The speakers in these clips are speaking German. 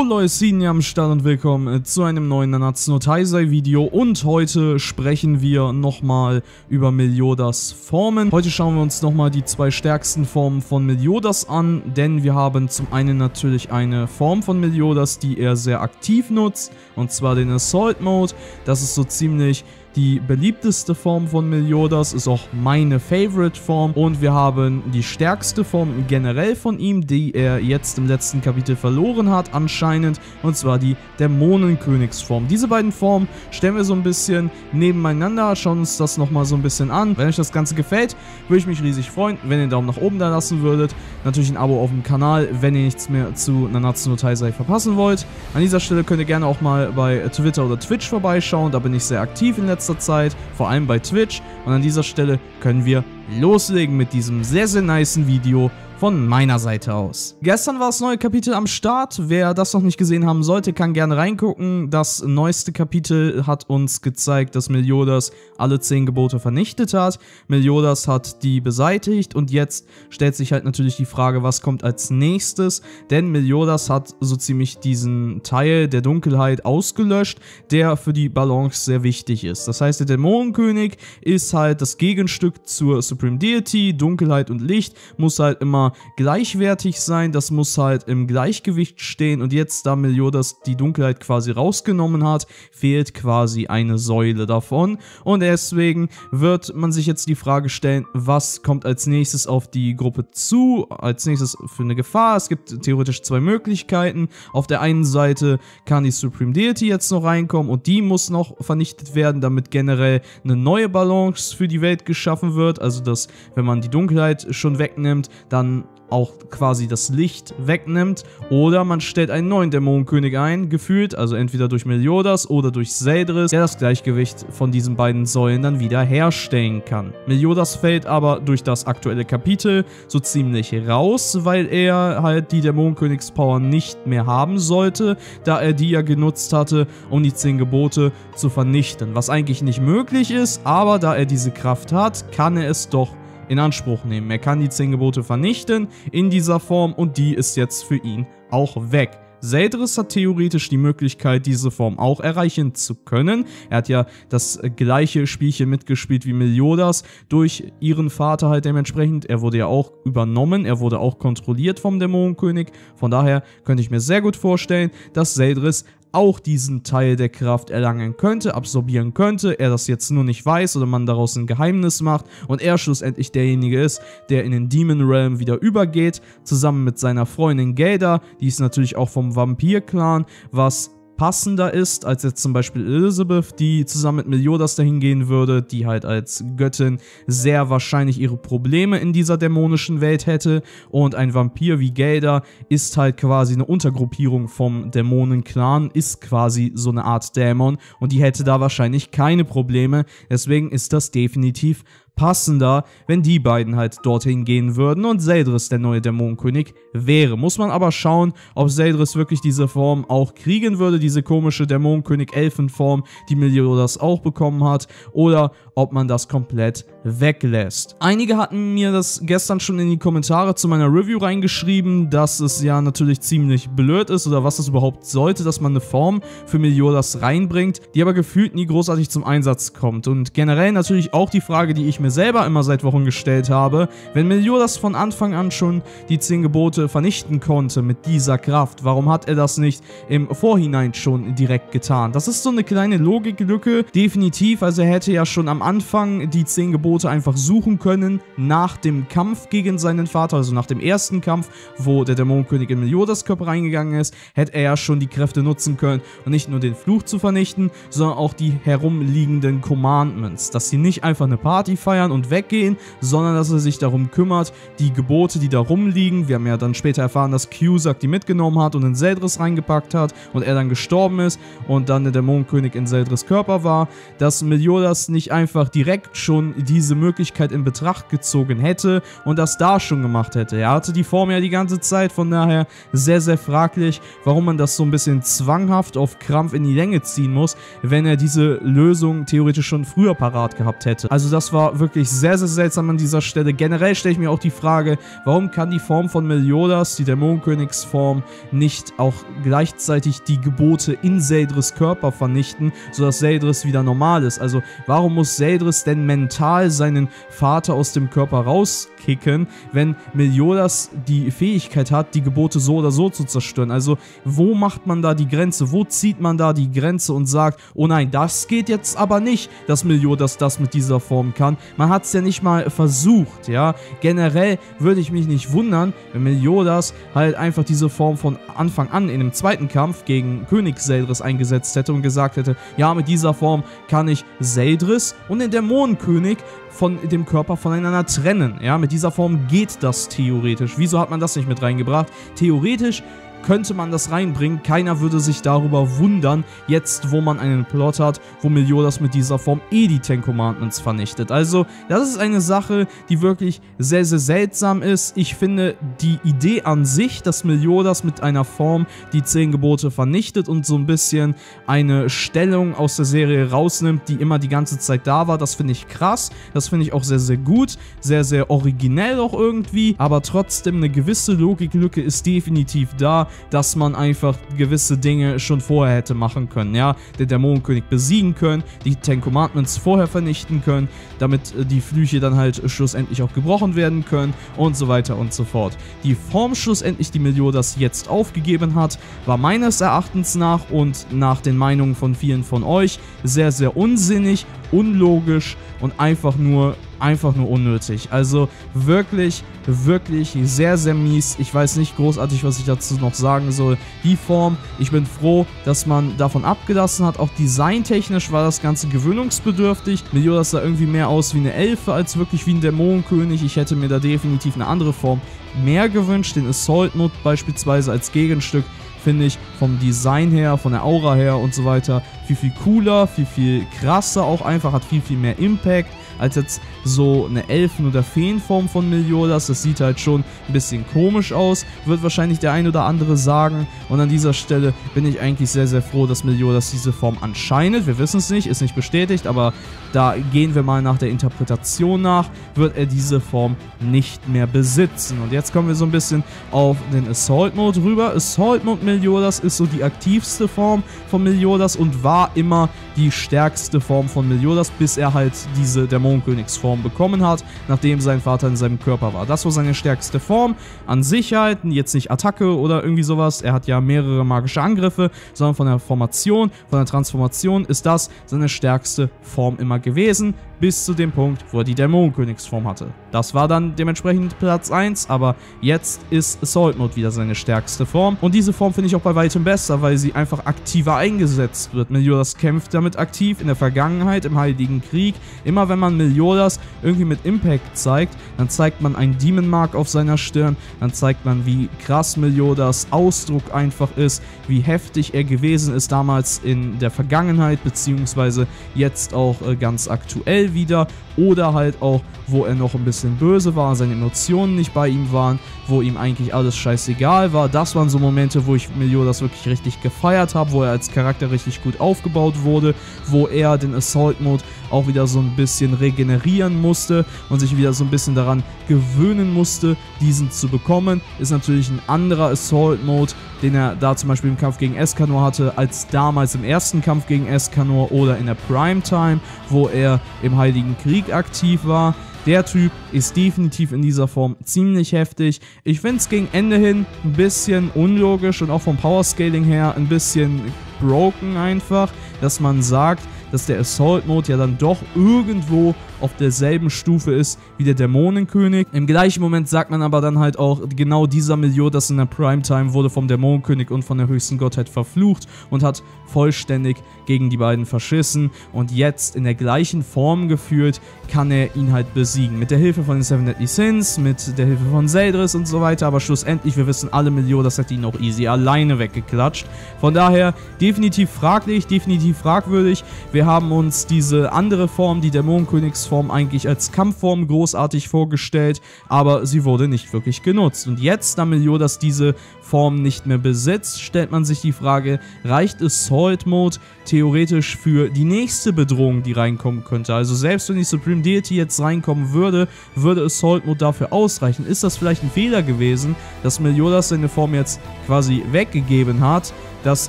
Jo Leute, am Start und willkommen zu einem neuen Nanatsu no Taisei Video und heute sprechen wir nochmal über Meliodas Formen. Heute schauen wir uns nochmal die zwei stärksten Formen von Meliodas an, denn wir haben zum einen natürlich eine Form von Meliodas, die er sehr aktiv nutzt, und zwar den Assault Mode. Das ist so ziemlich die beliebteste Form von Meliodas ist auch meine Favorite-Form und wir haben die stärkste Form generell von ihm, die er jetzt im letzten Kapitel verloren hat anscheinend, und zwar die Dämonenkönigsform. Diese beiden Formen stellen wir so ein bisschen nebeneinander, schauen uns das nochmal so ein bisschen an. Wenn euch das Ganze gefällt, würde ich mich riesig freuen, wenn ihr einen Daumen nach oben da lassen würdet. Natürlich ein Abo auf dem Kanal, wenn ihr nichts mehr zu Nanatsu no Taisei verpassen wollt. An dieser Stelle könnt ihr gerne auch mal bei Twitter oder Twitch vorbeischauen, da bin ich sehr aktiv in letzter letzter Zeit, vor allem bei Twitch. Und an dieser Stelle können wir loslegen mit diesem sehr, sehr niceen Video von meiner Seite aus. Gestern war das neue Kapitel am Start. Wer das noch nicht gesehen haben sollte, kann gerne reingucken. Das neueste Kapitel hat uns gezeigt, dass Meliodas alle zehn Gebote vernichtet hat. Meliodas hat die beseitigt und jetzt stellt sich halt natürlich die Frage, was kommt als nächstes. Denn Meliodas hat so ziemlich diesen Teil der Dunkelheit ausgelöscht, der für die Balance sehr wichtig ist. Das heißt, der Dämonenkönig ist halt das Gegenstück zur Supreme Deity. Dunkelheit und Licht muss halt immer gleichwertig sein, das muss halt im Gleichgewicht stehen. Und jetzt, da Meliodas die Dunkelheit quasi rausgenommen hat, fehlt quasi eine Säule davon. Und deswegen wird man sich jetzt die Frage stellen, was kommt als nächstes auf die Gruppe zu, als nächstes für eine Gefahr, es gibt theoretisch zwei Möglichkeiten, auf der einen Seite kann die Supreme Deity jetzt noch reinkommen und die muss noch vernichtet werden, damit generell eine neue Balance für die Welt geschaffen wird, also dass wenn man die Dunkelheit schon wegnimmt, dann auch quasi das Licht wegnimmt oder man stellt einen neuen Dämonenkönig ein, gefühlt, also entweder durch Meliodas oder durch Seldris, der das Gleichgewicht von diesen beiden Säulen dann wieder herstellen kann. Meliodas fällt aber durch das aktuelle Kapitel so ziemlich raus, weil er halt die Dämonenkönigspower nicht mehr haben sollte, da er die ja genutzt hatte, um die 10 Gebote zu vernichten, was eigentlich nicht möglich ist, aber da er diese Kraft hat, kann er es doch in Anspruch nehmen. Er kann die 10 Gebote vernichten in dieser Form und die ist jetzt für ihn auch weg. Seldris hat theoretisch die Möglichkeit, diese Form auch erreichen zu können. Er hat ja das gleiche Spielchen mitgespielt wie Meliodas durch ihren Vater halt dementsprechend. Er wurde ja auch übernommen, er wurde auch kontrolliert vom Dämonenkönig. Von daher könnte ich mir sehr gut vorstellen, dass Seldris auch diesen Teil der Kraft erlangen könnte, absorbieren könnte, er das jetzt nur nicht weiß oder man daraus ein Geheimnis macht und er schlussendlich derjenige ist, der in den Demon Realm wieder übergeht, zusammen mit seiner Freundin Gelda, die ist natürlich auch vom Vampir-Clan, was passender ist, als jetzt zum Beispiel Elizabeth, die zusammen mit Meliodas dahin gehen würde, die halt als Göttin sehr wahrscheinlich ihre Probleme in dieser dämonischen Welt hätte. Und ein Vampir wie Gelda ist halt quasi eine Untergruppierung vom Dämonenclan, ist quasi so eine Art Dämon. Und die hätte da wahrscheinlich keine Probleme, deswegen ist das definitiv passender, wenn die beiden halt dorthin gehen würden und Seldris der neue Dämonenkönig wäre. Muss man aber schauen, ob Seldris wirklich diese Form auch kriegen würde, diese komische Dämonenkönig-Elfenform, die Meliodas auch bekommen hat, oder ob man das komplett weglässt. Einige hatten mir das gestern schon in die Kommentare zu meiner Review reingeschrieben, dass es ja natürlich ziemlich blöd ist oder was es überhaupt sollte, dass man eine Form für Meliodas reinbringt, die aber gefühlt nie großartig zum Einsatz kommt. Und generell natürlich auch die Frage, die ich mir selber immer seit Wochen gestellt habe, wenn Meliodas von Anfang an schon die 10 Gebote vernichten konnte mit dieser Kraft, warum hat er das nicht im Vorhinein schon direkt getan? Das ist so eine kleine Logiklücke, definitiv, also er hätte ja schon am Anfang die 10 Gebote einfach suchen können, nach dem Kampf gegen seinen Vater, also nach dem ersten Kampf, wo der Dämonenkönig in Meliodas Körper reingegangen ist, hätte er ja schon die Kräfte nutzen können und nicht nur den Fluch zu vernichten, sondern auch die herumliegenden Commandments, dass sie nicht einfach eine Party feiern, feiern und weggehen, sondern dass er sich darum kümmert, die Gebote, die da rumliegen, wir haben ja dann später erfahren, dass Cusack die mitgenommen hat und in Seldris reingepackt hat und er dann gestorben ist und dann der Dämonenkönig in Seldris Körper war, dass Meliodas nicht einfach direkt schon diese Möglichkeit in Betracht gezogen hätte und das da schon gemacht hätte. Er hatte die Form ja die ganze Zeit, von daher sehr, sehr fraglich, warum man das so ein bisschen zwanghaft auf Krampf in die Länge ziehen muss, wenn er diese Lösung theoretisch schon früher parat gehabt hätte. Also das war wirklich sehr, sehr seltsam an dieser Stelle. Generell stelle ich mir auch die Frage, warum kann die Form von Meliodas, die Dämonenkönigsform, nicht auch gleichzeitig die Gebote in Seldris Körper vernichten, sodass Seldris wieder normal ist? Also warum muss Seldris denn mental seinen Vater aus dem Körper rauskicken, wenn Meliodas die Fähigkeit hat, die Gebote so oder so zu zerstören? Also wo macht man da die Grenze? Wo zieht man da die Grenze und sagt, oh nein, das geht jetzt aber nicht, dass Meliodas das mit dieser Form kann. Man hat es ja nicht mal versucht, ja. Generell würde ich mich nicht wundern, wenn Meliodas halt einfach diese Form von Anfang an in dem zweiten Kampf gegen König Seldris eingesetzt hätte und gesagt hätte, ja, mit dieser Form kann ich Seldris und den Dämonenkönig von dem Körper voneinander trennen. Ja, mit dieser Form geht das theoretisch. Wieso hat man das nicht mit reingebracht? Theoretisch könnte man das reinbringen. Keiner würde sich darüber wundern, jetzt wo man einen Plot hat, wo Meliodas mit dieser Form eh die Ten Commandments vernichtet. Also, das ist eine Sache, die wirklich sehr, sehr seltsam ist. Ich finde die Idee an sich, dass Meliodas mit einer Form die Zehn Gebote vernichtet und so ein bisschen eine Stellung aus der Serie rausnimmt, die immer die ganze Zeit da war, das finde ich krass. Das finde ich auch sehr, sehr gut. Sehr, sehr originell auch irgendwie. Aber trotzdem eine gewisse Logiklücke ist definitiv da dass man einfach gewisse Dinge schon vorher hätte machen können, ja, den Dämonenkönig besiegen können, die Ten Commandments vorher vernichten können, damit äh, die Flüche dann halt schlussendlich auch gebrochen werden können und so weiter und so fort. Die Form schlussendlich, die Meliodas jetzt aufgegeben hat, war meines Erachtens nach und nach den Meinungen von vielen von euch sehr, sehr unsinnig, unlogisch und einfach nur einfach nur unnötig. Also wirklich, wirklich sehr, sehr mies. Ich weiß nicht großartig, was ich dazu noch sagen soll. Die Form, ich bin froh, dass man davon abgelassen hat. Auch designtechnisch war das Ganze gewöhnungsbedürftig. Meliodas sah irgendwie mehr aus wie eine Elfe als wirklich wie ein Dämonenkönig. Ich hätte mir da definitiv eine andere Form mehr gewünscht. Den Assault Mode beispielsweise als Gegenstück finde ich vom Design her, von der Aura her und so weiter viel, viel cooler, viel, viel krasser auch einfach, hat viel, viel mehr Impact als jetzt so eine Elfen- oder Feenform von Meliodas. Das sieht halt schon ein bisschen komisch aus, wird wahrscheinlich der ein oder andere sagen. Und an dieser Stelle bin ich eigentlich sehr, sehr froh, dass Meliodas diese Form anscheinend, wir wissen es nicht, ist nicht bestätigt, aber da gehen wir mal nach der Interpretation nach, wird er diese Form nicht mehr besitzen. Und jetzt kommen wir so ein bisschen auf den Assault Mode rüber. Assault Mode Meliodas ist so die aktivste Form von Meliodas und war immer die stärkste Form von Meliodas, bis er halt diese Dämonenkönigsform bekommen hat, nachdem sein Vater in seinem Körper war. Das war seine stärkste Form. An Sicherheit, jetzt nicht Attacke oder irgendwie sowas. Er hat ja mehrere magische Angriffe, sondern von der Formation, von der Transformation ist das seine stärkste Form immer gewesen bis zu dem Punkt, wo er die Dämonenkönigsform hatte. Das war dann dementsprechend Platz 1, aber jetzt ist Assault Mode wieder seine stärkste Form. Und diese Form finde ich auch bei weitem besser, weil sie einfach aktiver eingesetzt wird. Meliodas kämpft damit aktiv in der Vergangenheit, im Heiligen Krieg. Immer wenn man Meliodas irgendwie mit Impact zeigt, dann zeigt man einen Demon Mark auf seiner Stirn, dann zeigt man, wie krass Meliodas Ausdruck einfach ist, wie heftig er gewesen ist damals in der Vergangenheit, beziehungsweise jetzt auch äh, ganz aktuell wieder oder halt auch, wo er noch ein bisschen böse war, seine Emotionen nicht bei ihm waren, wo ihm eigentlich alles scheißegal war. Das waren so Momente, wo ich Meliodas wirklich richtig gefeiert habe, wo er als Charakter richtig gut aufgebaut wurde, wo er den Assault Mode auch wieder so ein bisschen regenerieren musste und sich wieder so ein bisschen daran gewöhnen musste, diesen zu bekommen. Ist natürlich ein anderer Assault Mode, den er da zum Beispiel im Kampf gegen Escanor hatte, als damals im ersten Kampf gegen Escanor oder in der Primetime, wo er im Heiligen Krieg aktiv war. Der Typ ist definitiv in dieser Form ziemlich heftig. Ich finde es gegen Ende hin ein bisschen unlogisch und auch vom Powerscaling her ein bisschen broken einfach, dass man sagt, dass der Assault Mode ja dann doch irgendwo auf derselben Stufe ist wie der Dämonenkönig. Im gleichen Moment sagt man aber dann halt auch, genau dieser Meliodas in der Primetime wurde vom Dämonenkönig und von der höchsten Gottheit verflucht und hat vollständig gegen die beiden verschissen und jetzt in der gleichen Form geführt, kann er ihn halt besiegen. Mit der Hilfe von den Seven Deadly Sins, mit der Hilfe von Zeldris und so weiter, aber schlussendlich, wir wissen alle, Meliodas hat ihn auch easy alleine weggeklatscht. Von daher definitiv fraglich, definitiv fragwürdig. Wir haben uns diese andere Form, die Dämonenkönigsform, Form eigentlich als Kampfform großartig vorgestellt, aber sie wurde nicht wirklich genutzt. Und jetzt, da Meliodas diese Form nicht mehr besitzt, stellt man sich die Frage, reicht Assault Mode theoretisch für die nächste Bedrohung, die reinkommen könnte? Also selbst wenn die Supreme Deity jetzt reinkommen würde, würde Assault Mode dafür ausreichen. Ist das vielleicht ein Fehler gewesen, dass Meliodas seine Form jetzt quasi weggegeben hat, dass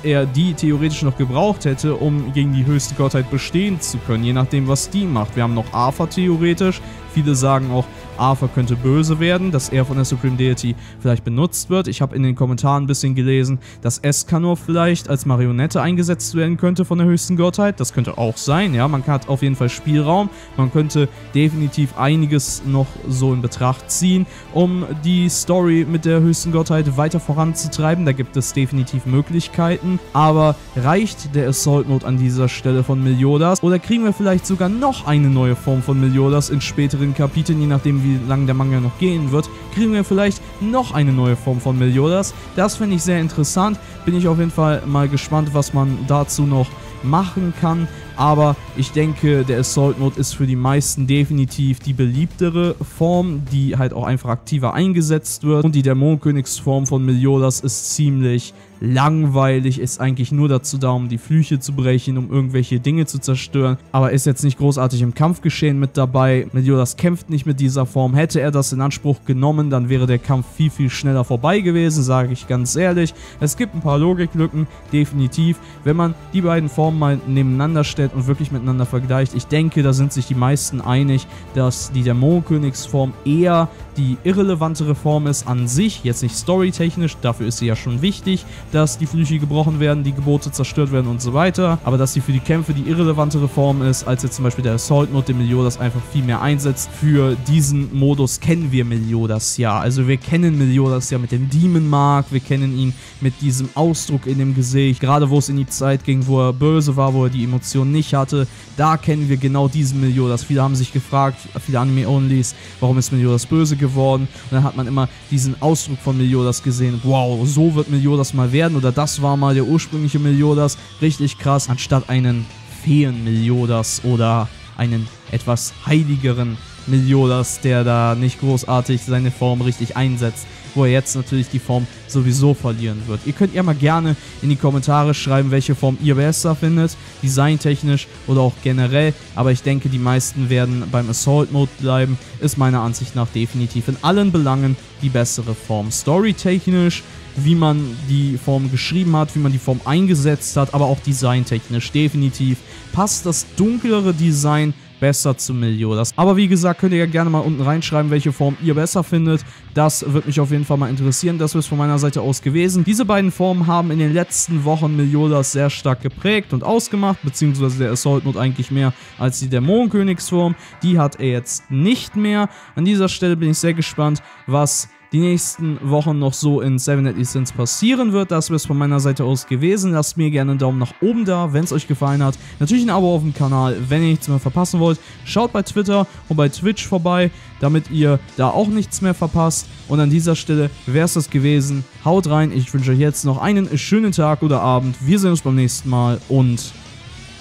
er die theoretisch noch gebraucht hätte, um gegen die höchste Gottheit bestehen zu können, je nachdem, was die macht. Wir haben noch Arthur theoretisch. Viele sagen auch, Arthur könnte böse werden, dass er von der Supreme Deity vielleicht benutzt wird. Ich habe in den Kommentaren ein bisschen gelesen, dass Escanor vielleicht als Marionette eingesetzt werden könnte von der höchsten Gottheit. Das könnte auch sein, ja. Man hat auf jeden Fall Spielraum. Man könnte definitiv einiges noch so in Betracht ziehen, um die Story mit der höchsten Gottheit weiter voranzutreiben. Da gibt es definitiv Möglichkeiten. Aber reicht der Assault Mode an dieser Stelle von Meliodas? Oder kriegen wir vielleicht sogar noch eine neue Form von Meliodas in späteren Kapiteln, je nachdem wie lange der Manga noch gehen wird, kriegen wir vielleicht noch eine neue Form von Meliodas. Das finde ich sehr interessant. Bin ich auf jeden Fall mal gespannt, was man dazu noch machen kann. Aber ich denke, der Assault Mode ist für die meisten definitiv die beliebtere Form, die halt auch einfach aktiver eingesetzt wird. Und die Dämonenkönigsform von Meliodas ist ziemlich langweilig, ist eigentlich nur dazu da, um die Flüche zu brechen, um irgendwelche Dinge zu zerstören, aber ist jetzt nicht großartig im Kampfgeschehen mit dabei. Meliodas kämpft nicht mit dieser Form. Hätte er das in Anspruch genommen, dann wäre der Kampf viel, viel schneller vorbei gewesen, sage ich ganz ehrlich. Es gibt ein paar Logiklücken, definitiv. Wenn man die beiden Formen mal nebeneinander stellt und wirklich miteinander vergleicht, ich denke, da sind sich die meisten einig, dass die Dämonenkönigsform eher die irrelevantere Form ist an sich, jetzt nicht storytechnisch, dafür ist sie ja schon wichtig, dass die Flüche gebrochen werden, die Gebote zerstört werden und so weiter, aber dass sie für die Kämpfe die irrelevantere Form ist, als jetzt zum Beispiel der Assault Mode, den Meliodas einfach viel mehr einsetzt. Für diesen Modus kennen wir Meliodas ja, also wir kennen Meliodas ja mit dem Demon Mark, wir kennen ihn mit diesem Ausdruck in dem Gesicht, gerade wo es in die Zeit ging, wo er böse war, wo er die Emotionen nicht hatte, da kennen wir genau diesen Meliodas. Viele haben sich gefragt, viele Anime-Onlys, warum ist Meliodas böse geworden? Und dann hat man immer diesen Ausdruck von Meliodas gesehen, wow, so wird Meliodas mal werden oder das war mal der ursprüngliche Meliodas, richtig krass, anstatt einen Feen-Meliodas oder einen etwas heiligeren Meliodas, der da nicht großartig seine Form richtig einsetzt wo er jetzt natürlich die Form sowieso verlieren wird. Ihr könnt ja mal gerne in die Kommentare schreiben, welche Form ihr besser findet, designtechnisch oder auch generell, aber ich denke, die meisten werden beim Assault Mode bleiben, ist meiner Ansicht nach definitiv in allen Belangen die bessere Form. Storytechnisch wie man die Form geschrieben hat, wie man die Form eingesetzt hat, aber auch designtechnisch definitiv passt das dunklere Design besser zu Meliodas. Aber wie gesagt, könnt ihr ja gerne mal unten reinschreiben, welche Form ihr besser findet. Das würde mich auf jeden Fall mal interessieren. Das wäre es von meiner Seite aus gewesen. Diese beiden Formen haben in den letzten Wochen Meliodas sehr stark geprägt und ausgemacht, beziehungsweise der Assault Mode eigentlich mehr als die Dämonenkönigsform. Die hat er jetzt nicht mehr. An dieser Stelle bin ich sehr gespannt, was die nächsten Wochen noch so in Seven Deadly Sins passieren wird. Das wäre es von meiner Seite aus gewesen. Lasst mir gerne einen Daumen nach oben da, wenn es euch gefallen hat. Natürlich ein Abo auf dem Kanal, wenn ihr nichts mehr verpassen wollt. Schaut bei Twitter und bei Twitch vorbei, damit ihr da auch nichts mehr verpasst. Und an dieser Stelle wäre es das gewesen. Haut rein, ich wünsche euch jetzt noch einen schönen Tag oder Abend. Wir sehen uns beim nächsten Mal und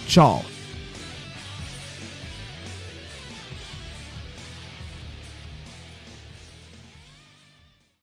ciao.